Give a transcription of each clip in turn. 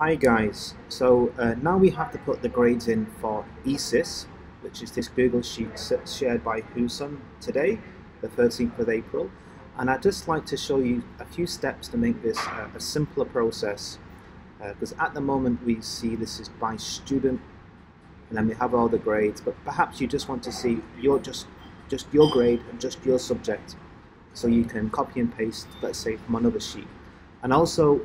Hi guys, so uh, now we have to put the grades in for ESIS, which is this Google Sheet shared by Husum today, the 13th of April. And I'd just like to show you a few steps to make this uh, a simpler process, because uh, at the moment we see this is by student, and then we have all the grades, but perhaps you just want to see your just, just your grade and just your subject, so you can copy and paste, let's say, from another sheet. And also,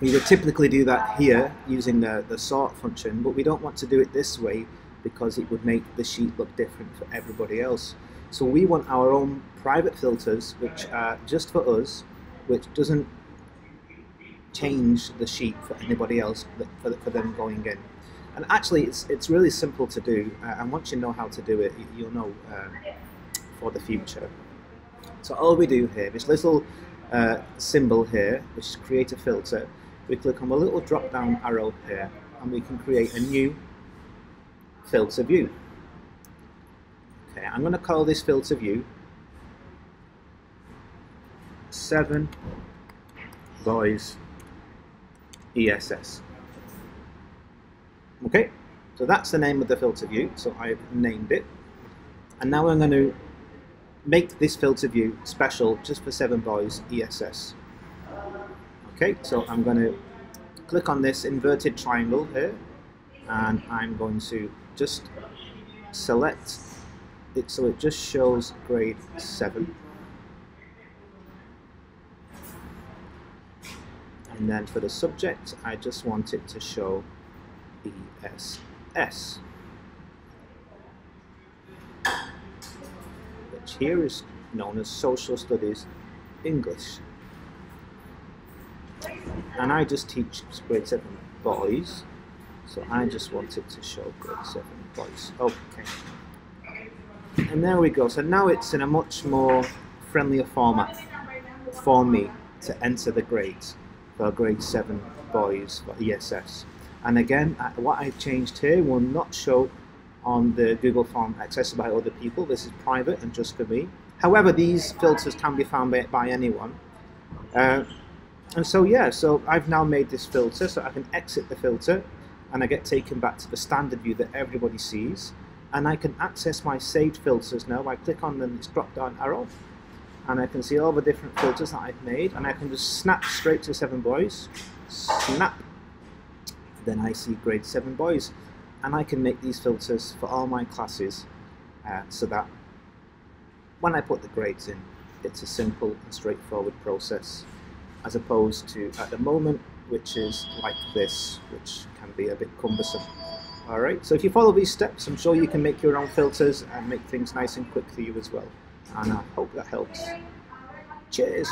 we would typically do that here using the, the sort function, but we don't want to do it this way because it would make the sheet look different for everybody else. So we want our own private filters, which are just for us, which doesn't change the sheet for anybody else, for, for them going in. And actually, it's, it's really simple to do, uh, and once you know how to do it, you'll know uh, for the future. So all we do here, this little uh, symbol here, which is create a filter, we click on the little drop down arrow here and we can create a new filter view. Okay, I'm going to call this filter view 7 boys ESS. Okay, so that's the name of the filter view, so I've named it. And now I'm going to make this filter view special just for 7 boys ESS. Okay, so I'm going to click on this inverted triangle here and I'm going to just select it so it just shows grade 7 and then for the subject I just want it to show ESS which here is known as Social Studies English. And I just teach grade 7 boys so I just wanted to show grade 7 boys. Okay. And there we go. So now it's in a much more friendlier format for me to enter the grades for grade 7 boys for ESS and again what I've changed here will not show on the Google form accessed by other people. This is private and just for me. However these filters can be found by, by anyone. Uh, and so yeah, so I've now made this filter so I can exit the filter and I get taken back to the standard view that everybody sees. And I can access my saved filters now. I click on this drop down arrow and I can see all the different filters that I've made. And I can just snap straight to 7 boys, snap, then I see grade 7 boys and I can make these filters for all my classes uh, so that when I put the grades in it's a simple and straightforward process as opposed to at the moment which is like this which can be a bit cumbersome. Alright so if you follow these steps I'm sure you can make your own filters and make things nice and quick for you as well. And I hope that helps. Cheers